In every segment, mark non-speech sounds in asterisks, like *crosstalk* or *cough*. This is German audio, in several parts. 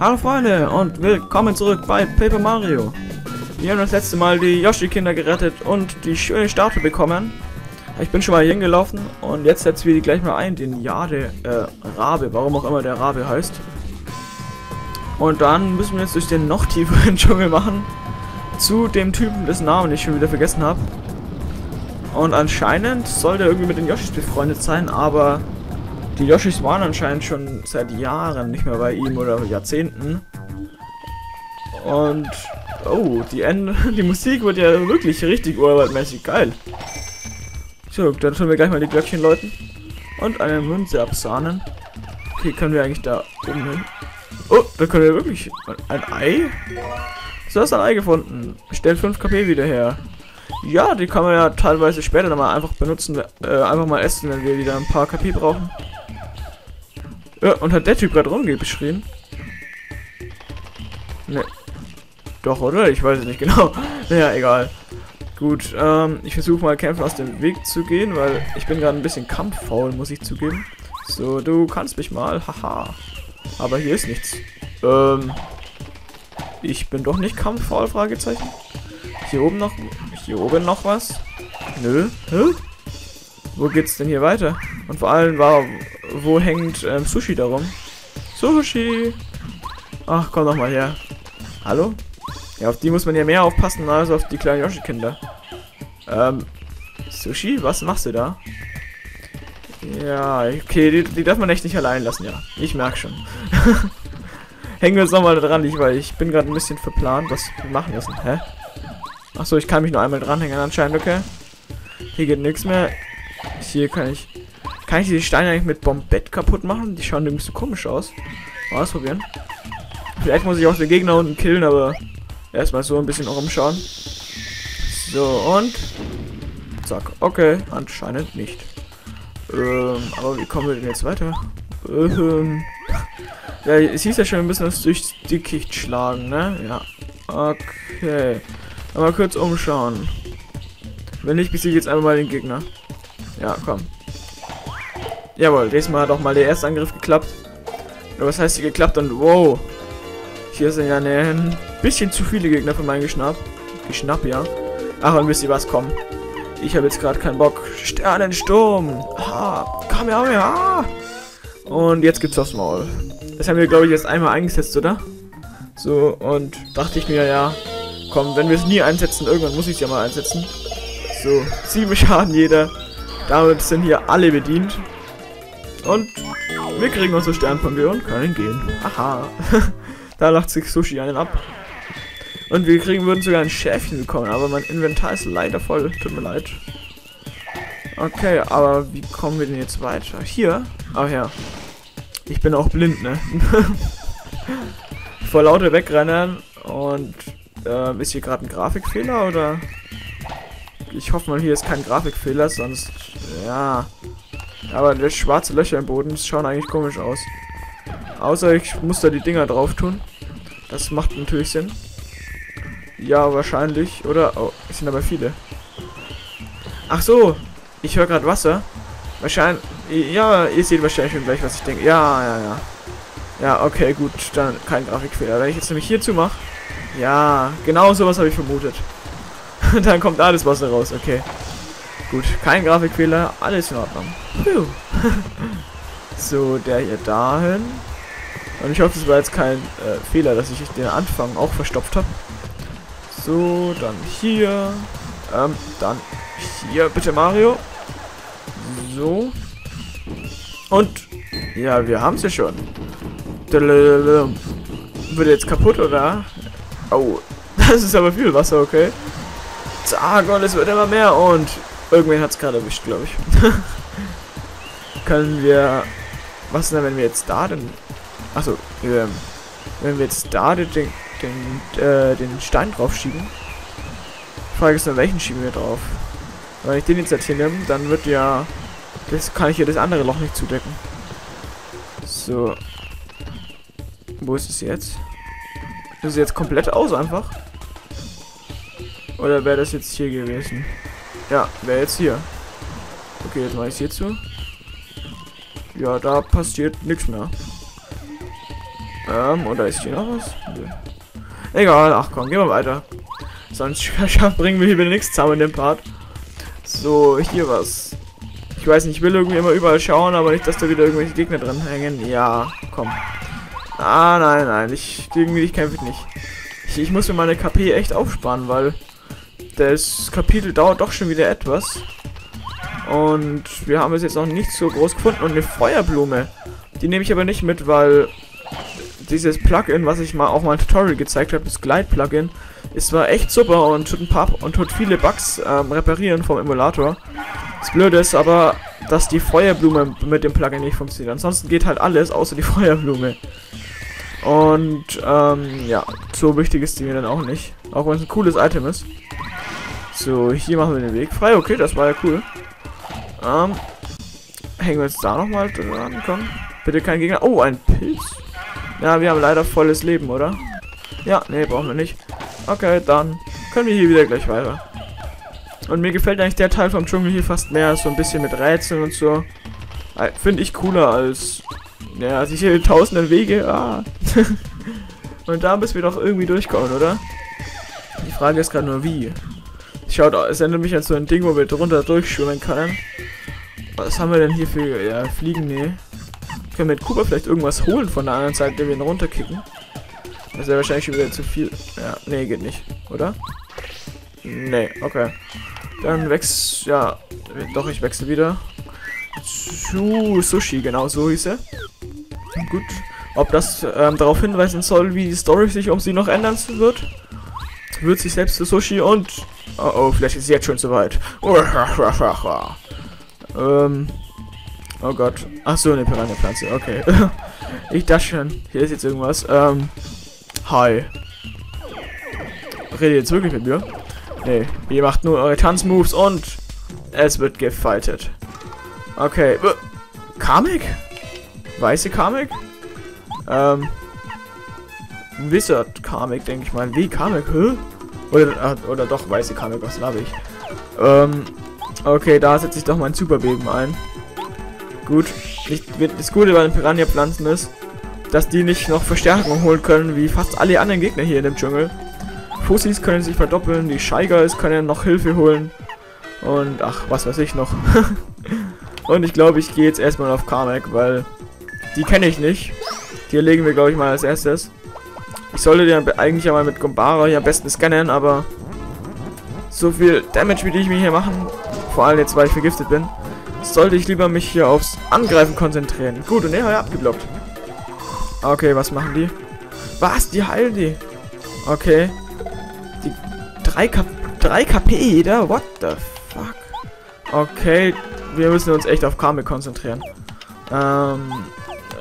Hallo Freunde und willkommen zurück bei Paper Mario. Wir haben das letzte Mal die Yoshi-Kinder gerettet und die schöne Statue bekommen. Ich bin schon mal hier hingelaufen und jetzt setzen wir die gleich mal ein, den Jade äh, Rabe, warum auch immer der Rabe heißt. Und dann müssen wir jetzt durch den noch tieferen *laughs* Dschungel machen, zu dem Typen, dessen Namen ich schon wieder vergessen habe. Und anscheinend soll der irgendwie mit den Yoshis befreundet sein, aber die Yoshis waren anscheinend schon seit Jahren nicht mehr bei ihm oder Jahrzehnten. Und oh, die Ende, *laughs* die Musik wird ja wirklich richtig urwaldmäßig geil. So, dann tun wir gleich mal die Glöckchen läuten und eine Münze absahnen. Okay, können wir eigentlich da oben hin? Oh, da können wir wirklich ein Ei? So hast du ein Ei gefunden. Stellt 5 KP wieder her. Ja, die kann man ja teilweise später nochmal einfach benutzen, äh, einfach mal essen, wenn wir wieder ein paar KP brauchen. Und hat der Typ gerade rumgeschrien? Ne. Doch, oder? Ich weiß es nicht genau. *laughs* ja, egal. Gut, ähm, ich versuche mal Kämpfen aus dem Weg zu gehen, weil ich bin gerade ein bisschen kampffaul, muss ich zugeben. So, du kannst mich mal, haha. Aber hier ist nichts. Ähm, ich bin doch nicht kampffaul, Fragezeichen. Hier oben noch, hier oben noch was? Nö, hä? Wo geht's denn hier weiter? Und vor allem, war, wo hängt ähm, Sushi darum? Sushi! Ach, komm doch mal her. Hallo? Ja, auf die muss man ja mehr aufpassen als auf die kleinen Yoshi-Kinder. Ähm, Sushi, was machst du da? Ja, okay, die, die darf man echt nicht allein lassen, ja. Ich merke schon. *laughs* Hängen wir uns nochmal dran, ich, weil ich bin gerade ein bisschen verplant, was wir machen müssen. Hä? Achso, ich kann mich nur einmal dranhängen anscheinend, okay. Hier geht nichts mehr. Hier kann ich... Kann ich die Steine eigentlich mit Bombett kaputt machen? Die schauen nämlich so komisch aus. Mal ausprobieren. Vielleicht muss ich auch den Gegner unten killen, aber erstmal so ein bisschen rumschauen. So, und... Zack. Okay, anscheinend nicht. Ähm, aber wie kommen wir denn jetzt weiter? Ähm... Ja, es hieß ja schon, wir müssen das durchs Dickicht schlagen, ne? Ja. Okay. Aber kurz umschauen. Wenn nicht, besiege ich jetzt einmal mal den Gegner. Ja, komm. Jawohl, diesmal hat auch mal der erste Angriff geklappt. Was heißt hier geklappt und wow. Hier sind ja ein bisschen zu viele Gegner für meinen Geschnapp. Geschnapp, ja. Ach, und wisst ihr was, komm. Ich habe jetzt gerade keinen Bock. Sternensturm. Ah, Kamehameha. Und jetzt gibt's aufs Maul. Das haben wir, glaube ich, jetzt einmal eingesetzt, oder? So, und dachte ich mir, ja, komm, wenn wir es nie einsetzen, irgendwann muss ich es ja mal einsetzen. So, sieben Schaden jeder. Damit sind hier alle bedient. Und wir kriegen unsere Sternpunkte und können gehen. Aha. *laughs* da lacht sich Sushi einen ab. Und wir kriegen würden sogar ein Schäfchen bekommen, aber mein Inventar ist leider voll. Tut mir leid. Okay, aber wie kommen wir denn jetzt weiter? Hier? Ah ja. Ich bin auch blind, ne? *laughs* Vor lauter Wegrennen und ähm, ist hier gerade ein Grafikfehler oder? Ich hoffe mal, hier ist kein Grafikfehler, sonst ja. Aber das schwarze Löcher im Boden schauen eigentlich komisch aus. Außer ich muss da die Dinger drauf tun. Das macht natürlich Sinn. Ja, wahrscheinlich. Oder? Oh, es sind aber viele. Ach so. Ich höre gerade Wasser. Wahrscheinlich. Ja, ihr seht wahrscheinlich schon gleich, was ich denke. Ja, ja, ja. Ja, okay, gut. Dann kein Grafikfehler. Wenn ich jetzt nämlich hierzu mache. Ja, genau sowas habe ich vermutet. *laughs* dann kommt alles Wasser raus. Okay. Gut, kein Grafikfehler, alles in Ordnung. *laughs* So, der hier dahin. Und ich hoffe, es war jetzt kein äh, Fehler, dass ich den Anfang auch verstopft habe. So, dann hier. Ähm, dann hier, bitte Mario. So. Und, ja, wir haben es ja schon. Wird jetzt kaputt, oder? Oh, *laughs* das ist aber viel Wasser, okay. Zack, und es wird immer mehr und Irgendwen hat es gerade erwischt, glaube ich. *laughs* Können wir... Was denn, wenn wir jetzt da denn... Achso, ähm, wenn wir jetzt da den, den, äh, den Stein drauf schieben. Frage ist nur, welchen schieben wir drauf? Wenn ich den jetzt hier nehme, dann wird ja... Das kann ich ja das andere Loch nicht zudecken. So. Wo ist es jetzt? Das ist jetzt komplett aus einfach. Oder wäre das jetzt hier gewesen? Ja, wer jetzt hier? Okay, jetzt mache ich hier zu. Ja, da passiert nichts mehr. Ähm, oder ist hier noch was? Egal, ach komm, gehen wir weiter. Sonst *laughs* bringen wir hier wieder nichts zusammen in dem Part. So, hier was. Ich weiß nicht, ich will irgendwie immer überall schauen, aber nicht, dass da wieder irgendwelche Gegner dran hängen. Ja, komm. Ah, nein, nein, ich, irgendwie, ich kämpfe nicht. Ich, ich muss mir meine KP echt aufsparen, weil das Kapitel dauert doch schon wieder etwas. Und wir haben es jetzt noch nicht so groß gefunden. Und eine Feuerblume. Die nehme ich aber nicht mit, weil dieses Plugin, was ich mal auch mal ein Tutorial gezeigt habe, das Glide-Plugin, ist zwar echt super und tut ein paar und tut viele Bugs ähm, reparieren vom Emulator. Das Blöde ist aber, dass die Feuerblume mit dem Plugin nicht funktioniert. Ansonsten geht halt alles außer die *laughs* Feuerblume. Und ähm, ja, so wichtig ist die mir dann auch nicht. Auch wenn es ein cooles Item ist. So, hier machen wir den Weg frei. Okay, das war ja cool. Ähm, hängen wir jetzt da nochmal dran. Komm. Bitte kein Gegner. Oh, ein Pilz. Ja, wir haben leider volles Leben, oder? Ja, nee, brauchen wir nicht. Okay, dann können wir hier wieder gleich weiter. Und mir gefällt eigentlich der Teil vom Dschungel hier fast mehr. So ein bisschen mit Rätseln und so. Äh, finde ich cooler als... Ja, als ich hier *laughs* tausende Wege. Ah. *laughs* und da müssen wir doch irgendwie durchkommen, oder? Die Frage ist gerade nur, wie. Schaut, es erinnert mich an so ein Ding, wo wir drunter durchschwimmen können. Was haben wir denn hier für... Ja, Fliegen, nee. Können wir mit Cooper vielleicht irgendwas holen von der anderen Seite, wenn wir ihn runterkicken? Das wäre wahrscheinlich schon wieder zu viel. Ja, nee, geht nicht, oder? Nee, okay. Dann wechsel... Ja, doch, ich wechsle wieder. Zu Sushi, genau so hieß er. Gut. Ob das ähm, darauf hinweisen soll, wie die Story sich um sie noch ändern wird? Wird sich selbst zu Sushi und... Oh, oh, vielleicht ist es jetzt schon soweit. *laughs* ähm... Oh Gott. Ach so, eine Piranha-Pflanze. Okay. *laughs* ich dachte schon. Hier ist jetzt irgendwas. Ähm. Hi. Redet jetzt wirklich mit mir? Nee. Ihr macht nur eure Tanzmoves und es wird gefightet. Okay. Kamek? Weiße Kamek? Ähm. Wizard Kamek, denke ich mal. Wie Kamek? Hä? Oder, äh, oder doch weiße Kamek, was habe ich? Ähm. Okay, da setze ich doch mein Superbeben ein. Gut. Nicht, das Gute bei den Piranha-Pflanzen ist, dass die nicht noch Verstärkung holen können, wie fast alle anderen Gegner hier in dem Dschungel. Fussis können sich verdoppeln, die Guys können noch Hilfe holen. Und ach, was weiß ich noch. *laughs* und ich glaube, ich gehe jetzt erstmal auf Kamek, weil die kenne ich nicht. Die erlegen wir, glaube ich, mal als erstes. Ich sollte den eigentlich ja mal mit Gombara hier am besten scannen, aber so viel Damage, wie die ich mir hier machen, vor allem jetzt, weil ich vergiftet bin, sollte ich lieber mich hier aufs Angreifen konzentrieren. Gut, und er hat abgeblockt. Okay, was machen die? Was? Die heilen die? Okay. Die 3 K 3 KP jeder? What the fuck? Okay, wir müssen uns echt auf Kame konzentrieren. Ähm,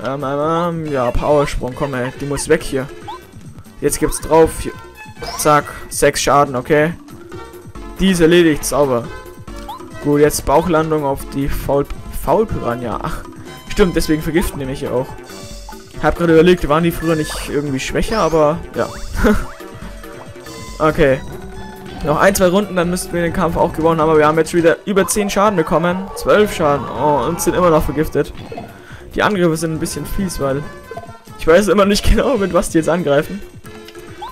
ähm, ähm, ja, Powersprung, komm ey, die muss weg hier. Jetzt gibt's drauf. Zack, 6 Schaden, okay. Die ist erledigt, sauber. Gut, jetzt Bauchlandung auf die Faul Faulpiranha. Ach, stimmt, deswegen vergiften die mich ja auch. Hab gerade überlegt, waren die früher nicht irgendwie schwächer, aber ja. *laughs* okay. Noch ein, zwei Runden, dann müssten wir den Kampf auch gewonnen haben, aber wir haben jetzt wieder über 10 Schaden bekommen. 12 Schaden. Oh, und sind immer noch vergiftet. Die Angriffe sind ein bisschen fies, weil ich weiß immer nicht *laughs* genau, mit was die jetzt angreifen.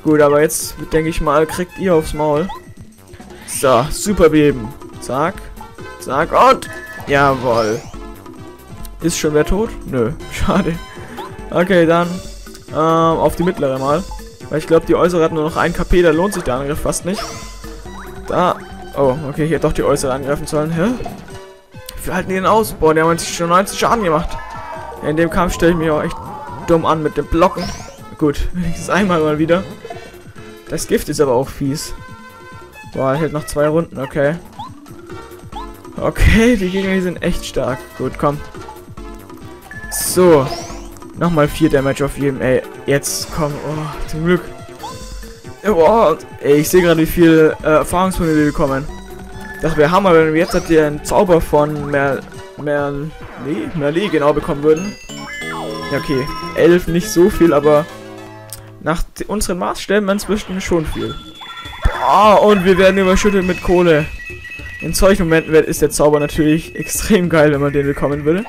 Gut, aber jetzt denke ich mal, kriegt ihr aufs Maul. So, super Beben. Zack. Zack und... Jawohl. Ist schon wer tot? Nö, *laughs* schade. Okay, dann ähm, auf die mittlere mal. Weil ich glaube, die äußere hat nur noch ein KP, da lohnt sich der Angriff fast nicht. Da. Oh, okay, hier doch die äußere angreifen sollen. Hä? Wir halten den aus. Boah, der hat sich schon 90 Schaden gemacht. In dem Kampf stelle ich mich auch echt dumm an mit dem Blocken. Gut, *laughs* wenigstens einmal mal wieder. Das Gift ist aber auch fies. Boah, er hält noch zwei Runden, okay. Okay, die Gegner hier sind echt stark. Gut, komm. So. Nochmal 4 Damage auf jedem. Ey, jetzt komm. Oh, zum Glück. Oh, ey, ich sehe gerade, wie viel äh, Erfahrungspunkte wir bekommen. Das wäre Hammer, wenn wir jetzt halt den Zauber von Mer... Merle... Merle genau bekommen würden. Ja, okay. 11 nicht so viel, aber nach unseren Maßstäben inzwischen schon viel. Boah, und wir werden überschüttet mit Kohle. In solchen Momenten ist der Zauber natürlich *laughs* extrem geil, wenn man den bekommen will.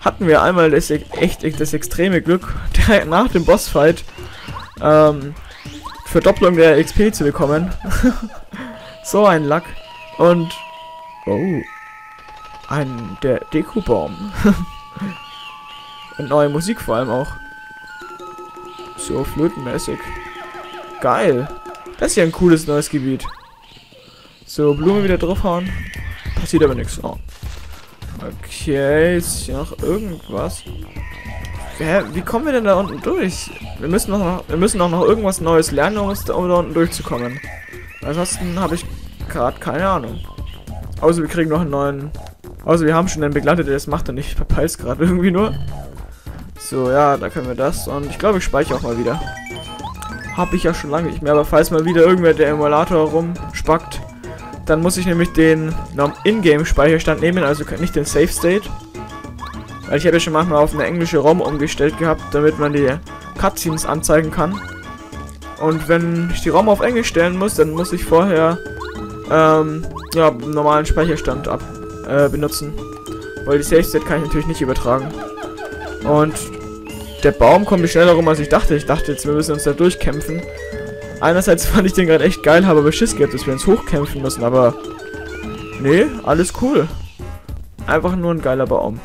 hatten wir einmal das echt das extreme Glück, *laughs* nach dem Bossfight ähm, Verdopplung der XP zu bekommen. *laughs* so ein Lack. Und oh, ein der Dekubaum. Und neue Musik vor allem auch. So flötenmäßig. Geil. Das ist ja ein cooles neues Gebiet. So, Blume wieder draufhauen. Passiert aber nichts. Oh. Okay, ist hier noch irgendwas? Hä, wie kommen wir denn da unten durch? Wir müssen noch, wir müssen auch noch irgendwas Neues lernen, um, da unten durchzukommen. Ansonsten habe ich gerade keine Ahnung. Außer wir kriegen noch einen neuen. Außer wir haben schon einen Begleiter, der das macht und ich verpeil's gerade *laughs* irgendwie nur. So, ja, da können wir das. Und ich glaube, ich speichere auch mal wieder. Habe ich ja schon lange nicht mehr, aber falls mal wieder irgendwer der Emulator rumspackt, dann muss ich nämlich den Ingame-Speicherstand nehmen, also nicht den Safe State. Weil ich habe ja schon manchmal auf eine englische ROM umgestellt gehabt, damit man die Cutscenes anzeigen kann. Und wenn ich die ROM auf Englisch stellen muss, dann muss ich vorher ähm, ja, normalen Speicherstand ab, äh, benutzen. Weil die Safe State kann ich natürlich nicht übertragen. Und der Baum kommt schneller rum, als ich dachte. Ich dachte jetzt, wir müssen uns da durchkämpfen. Einerseits *laughs* fand ich den gerade echt geil, habe aber Schiss gehabt, dass wir uns hochkämpfen müssen, aber... Nee, alles cool. Einfach nur ein geiler Baum.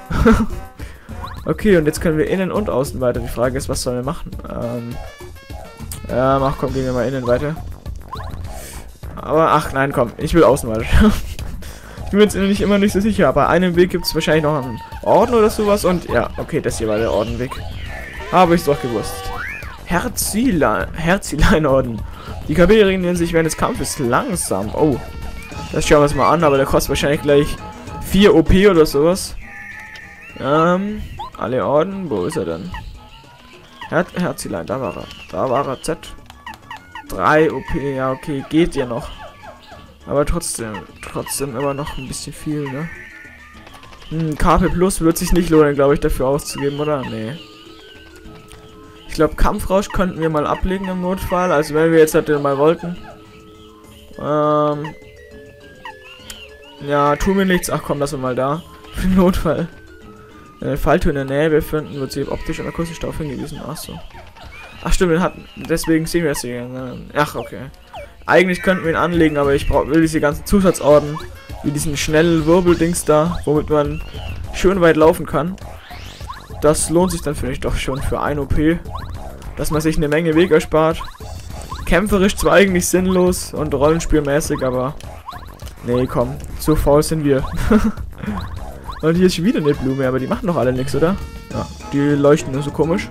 *laughs* okay, und jetzt können wir innen und außen weiter. Die Frage ist, was sollen wir machen? Ähm... Ja, ach komm, gehen wir mal innen weiter. Aber, ach nein, komm, ich will außen weiter. *laughs* ich bin mir jetzt nicht immer nicht so sicher, aber einem Weg gibt es wahrscheinlich noch einen Orden oder sowas und ja, okay, das hier war der Ordenweg. Habe ich doch gewusst. Herzilein-Orden. Die KP regenerieren sich während des Kampfes langsam. Oh. Das schauen wir uns mal an, aber der kostet wahrscheinlich gleich 4 OP oder sowas. Ähm, alle Orden. Wo ist er denn? Her Herzilein, da war er. Da war er. Z. 3 OP, ja okay, geht ja noch. Aber trotzdem, trotzdem immer noch ein bisschen viel, ne? Hm, KP Plus wird sich nicht lohnen, glaube ich, dafür auszugeben, oder? Nee. Ich glaube, Kampfrausch könnten wir mal ablegen im Notfall. Also wenn wir jetzt halt mal wollten. Ähm. Ja, tun wir nichts. Ach komm, lass wir mal da. *laughs* Für den Notfall. Wenn wir Falltür in der Nähe befinden, wird sie optisch und akustisch darauf hingewiesen. Ach so. Ach stimmt, wir hatten. Deswegen sehen wir es hier. Ach, okay. Eigentlich könnten wir ihn anlegen, aber ich brauch, will diese ganzen Zusatzorden, wie diesen schnellen Wirbeldings da, womit man schön weit laufen kann. Das lohnt sich dann vielleicht doch schon für ein OP, dass man sich eine Menge Weg erspart. Kämpferisch zwar eigentlich sinnlos und rollenspielmäßig, aber nee, komm, so faul sind wir. *laughs* und hier ist schon wieder eine Blume, aber die machen doch alle nichts, oder? Ja, die leuchten nur so komisch.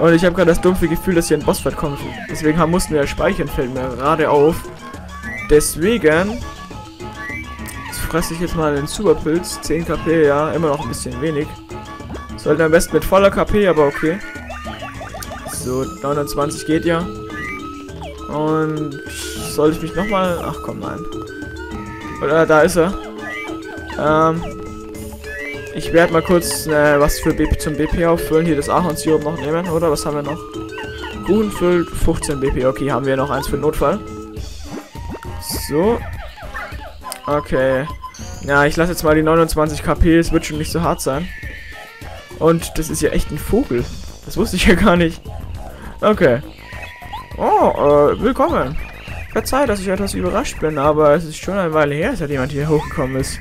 Und ich habe gerade das dumpfe Gefühl, dass hier ein Bossfight kommt. Deswegen haben, mussten wir ja speichern, fällt mir gerade auf. Deswegen fresse ich jetzt mal den Superpilz. 10 KP, ja, immer noch ein bisschen wenig. Sollte am besten mit voller KP, aber okay. So, 29 geht ja. Und soll ich mich nochmal... Ach komm, nein. Oder da ist er. Ähm, ich werde mal kurz äh, was für BP zum BP auffüllen. Hier das Ahornsirup noch nehmen, oder? Was haben wir noch? Kuchen füllt 15 BP. Okay, haben wir noch eins für Notfall. So. Okay. Ja, ich lasse jetzt mal die 29 KP. Es wird schon nicht so hart sein. Und das ist ja echt ein Vogel. Das wusste ich ja gar nicht. Okay. Oh, äh, willkommen. Verzeih, dass ich etwas überrascht bin, aber es ist schon eine Weile her, seit jemand hier hochgekommen ist.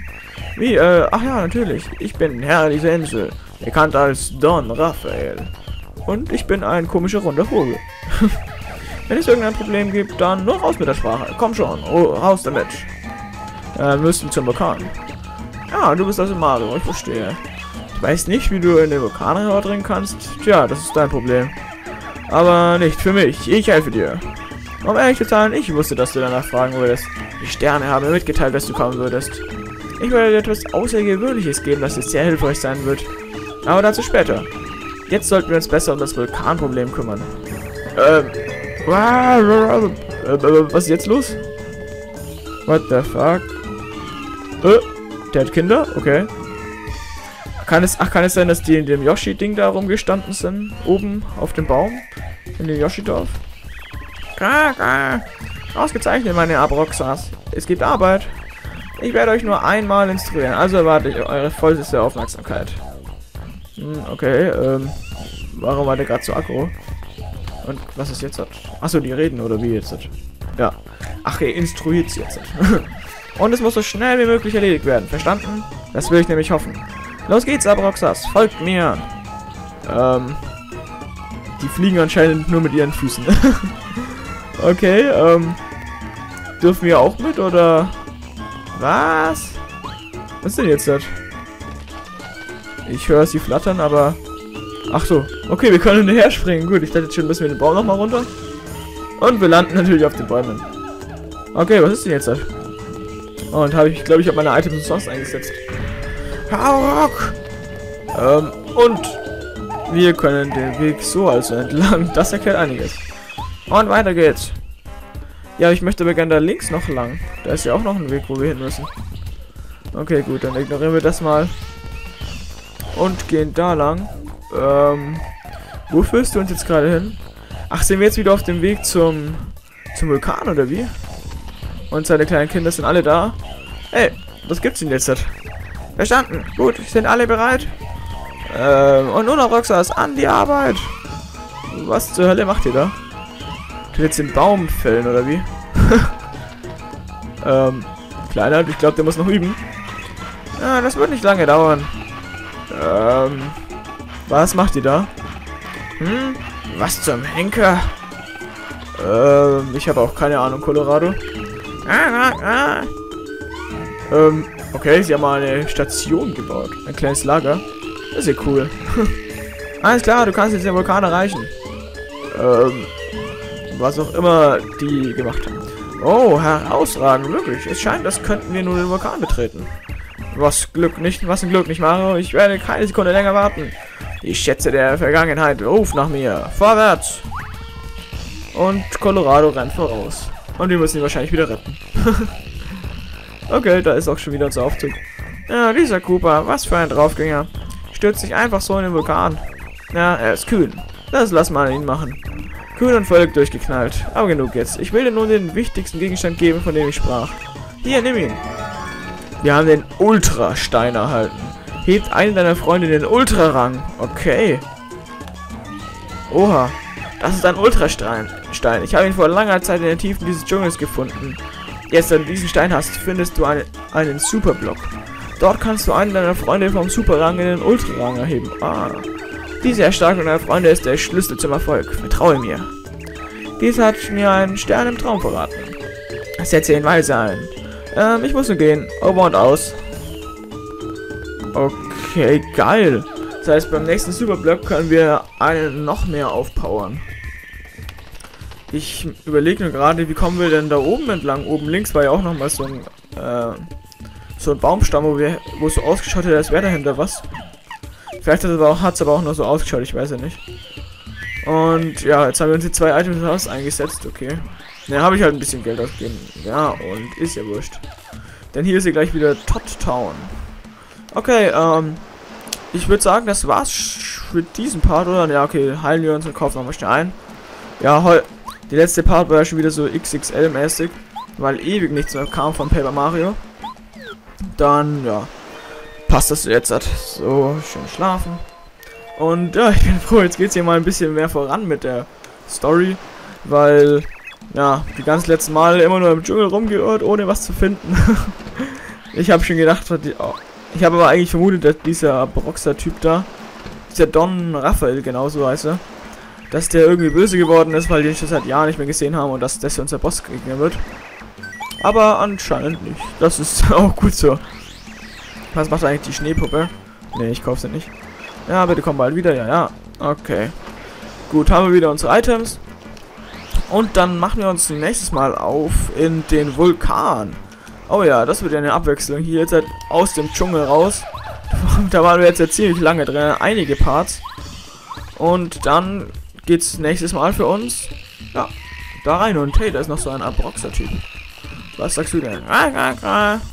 Wie, äh, ach ja, natürlich. Ich bin Herr dieser Insel, bekannt als Don Raphael. Und ich bin ein komischer runder Vogel. *laughs* Wenn es irgendein Problem gibt, dann nur raus mit der Sprache. Komm schon, raus damit. Äh, wir müssen zum Vulkan. Ja, du bist also Mario, ich verstehe. Ich weiß nicht, wie du in den Vulkanreor dringen kannst. Tja, das ist dein Problem. Aber nicht für mich. Ich helfe dir. Um ehrlich zu sein, ich wusste, dass du danach fragen würdest. Die Sterne haben mir mitgeteilt, dass du kommen würdest. Ich werde dir etwas Außergewöhnliches geben, das dir sehr hilfreich sein wird. Aber dazu später. Jetzt sollten wir uns besser um das Vulkanproblem kümmern. Ähm. Was ist jetzt los? What the fuck? Äh, der hat Kinder? Okay. Kann es, ach, kann es sein, dass die in dem Yoshi-Ding da rumgestanden sind? Oben auf dem Baum? In dem Yoshi-Dorf? Ausgezeichnet, meine Abroxas. Es gibt Arbeit. Ich werde euch nur einmal instruieren, also erwarte ich eure vollste Aufmerksamkeit. Hm, okay, ähm, warum war der gerade so aggro? Und was ist jetzt? Achso, die reden oder wie jetzt? Ja. Ach, ihr instruiert sie jetzt. *laughs* Und es muss so schnell wie möglich erledigt werden. Verstanden? Das will ich nämlich hoffen. Los geht's, Abroxas. Folgt mir. Ähm. Die fliegen anscheinend nur mit ihren Füßen. *laughs* okay, ähm. Dürfen wir auch mit, oder? Was? Was ist denn jetzt das? Ich höre sie flattern, aber... Ach so. Okay, wir können hinterher springen. Gut, ich dachte jetzt schon, müssen wir den Baum nochmal runter. Und wir landen natürlich auf den Bäumen. Okay, was ist denn jetzt das? Und habe ich, glaube ich, habe meine Items sonst eingesetzt. Haurock! Ähm, und wir können den Weg so also entlang. Das erklärt einiges. Und weiter geht's. Ja, ich möchte aber gerne da links noch lang. Da ist ja auch noch ein Weg, wo wir hin müssen. Okay, gut, dann ignorieren wir das mal. Und gehen da lang. Ähm, wo führst du uns jetzt gerade hin? Ach, sind wir jetzt wieder auf dem Weg zum, zum Vulkan, oder wie? Und seine kleinen Kinder sind alle da. Hey, was gibt's denn jetzt? Verstanden. Gut, sind alle bereit? Ähm, und nun noch Roxas, an die Arbeit. Was zur Hölle macht ihr da? Du jetzt den Baum fällen, oder wie? *laughs* ähm, kleiner, ich glaube, der muss noch üben. Ja, das wird nicht lange dauern. Ähm, was macht ihr da? Hm? Was zum Henker? Ähm, ich habe auch keine Ahnung, Colorado. Ah, ah, ah. Ähm, okay, sie haben mal eine Station gebaut. Ein kleines Lager. Das ist ja cool. *laughs* Alles klar, du kannst jetzt den Vulkan erreichen. Ähm, was auch immer die gemacht haben. Oh, herausragend, wirklich. Es scheint, als könnten wir nur den Vulkan betreten. Was Glück nicht, was ein Glück nicht, Mario. Ich werde keine Sekunde länger warten. Die Schätze der Vergangenheit ruf nach mir. Vorwärts! Und Colorado rennt voraus. Und wir müssen ihn wahrscheinlich wieder retten. *laughs* okay, da ist auch schon wieder unser Aufzug. Ja, dieser Cooper, was für ein Draufgänger. Stürzt sich einfach so in den Vulkan. Ja, er ist kühn. Das lass mal ihn machen. Kühn und völlig durchgeknallt. Aber genug jetzt. Ich will dir nur den wichtigsten Gegenstand geben, von dem ich sprach. Hier, nimm ihn. Wir haben den Ultrastein erhalten. Hebt einen deiner Freunde den Ultrarang. Okay. Oha. Das ist ein Ultrastein. Stein. Ich habe ihn vor langer Zeit in den Tiefen dieses Dschungels gefunden. Jetzt, wenn du diesen Stein hast, findest du eine, einen Superblock. Dort kannst du einen deiner Freunde vom Superrang in den Ultrarang erheben. Ah. Diese Erstarkung deiner Freunde ist der Schlüssel zum Erfolg. Vertraue mir. Dies hat mir ein Stern im Traum verraten. Setze ihn weise ein. Ähm, ich muss nur gehen. Over und aus. Okay, geil. Das heißt, beim nächsten Superblock können wir einen noch mehr aufpowern. Ich überlege nur gerade, wie kommen wir denn da oben entlang? Oben links war ja auch noch mal so ein, äh, so ein Baumstamm, wo wir, wo es so ausgeschaut hat, als wäre dahinter was. Vielleicht hat es aber, auch, aber auch nur so ausgeschaut, ich weiß ja nicht. Und ja, jetzt haben wir uns die zwei Items raus eingesetzt, okay. Ne, habe ich halt ein bisschen Geld ausgegeben. Ja, und ist ja wurscht. Denn hier ist ja gleich wieder Tot Town. Okay, ähm, ich würde sagen, das war's für diesen Part, oder? Ja, okay, heilen wir uns und kaufen nochmal schnell ein. Ja, heu die letzte Part war ja schon wieder so XXL-mäßig, weil ewig nichts mehr kam von Paper Mario. Dann, ja, passt das jetzt. So, schön schlafen. Und ja, ich bin *laughs* froh, jetzt geht es hier mal ein bisschen mehr voran mit der Story, weil, ja, die ganzen letzten Male immer nur im Dschungel rumgeirrt, ohne was zu finden. *laughs* ich habe schon gedacht, ich habe aber eigentlich vermutet, dass dieser Broxer-Typ da, dieser Don Raphael, genauso heißt er, dass der irgendwie böse geworden ist, weil die schon seit Jahren nicht mehr gesehen haben und dass das unser Bossgegner wird. Aber anscheinend nicht. Das ist *laughs* auch gut so. Was macht eigentlich die Schneepuppe? Ne, ich kaufe sie nicht. Ja, bitte komm bald wieder. Ja, ja. Okay. Gut, haben wir wieder unsere Items. Und dann machen wir uns nächstes Mal auf in den Vulkan. Oh ja, das wird ja eine Abwechslung. Hier jetzt halt aus dem Dschungel raus. *laughs* da waren wir jetzt ja ziemlich lange drin. Einige Parts. Und dann geht's nächstes Mal für uns. Ja, da rein. Und hey, da ist noch so ein Abroxer-Typ. Was sagst du denn?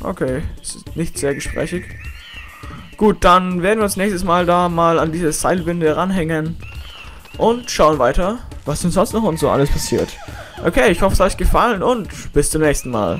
Okay, ist nicht sehr gesprächig. Gut, dann werden wir uns nächstes Mal da mal an diese Seilwinde ranhängen. Und schauen weiter, was denn sonst noch und so alles passiert. Okay, ich hoffe, es hat euch gefallen und bis zum nächsten Mal.